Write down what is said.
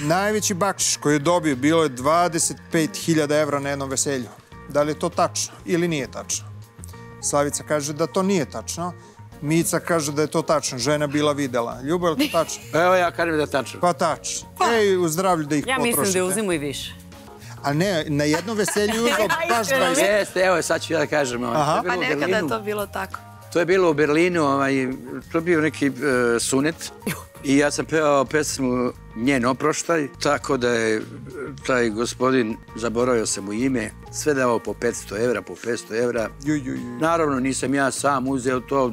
Najveći bakšiš koji je dobio bilo je 25.000 evra na jednom veselju. Da li je to tačno ili nije tačno? Slavica kaže da to nije tačno. Mica kaže da je to tačno. Žena bila videla. Ljubav, je to tačno? Evo ja kažem da je tačno. Pa tačno. Ej, u zdravlju da ih Ja potrošite. mislim da uzimu i više. A ne, na jednom veselju je uzeo baš iskreno 20. Jeste, evo sad ću ja da kažem. ovaj, Aha. Pa nekada je to bilo tako. To je bilo u Berlinu, ovaj, to je bio neki e, sunet i ja sam pevao pesmu Njen oproštaj, tako da je e, taj gospodin, zaboravio sam mu ime, sve davao po 500 evra, po 500 evra. Naravno nisam ja sam uzeo to,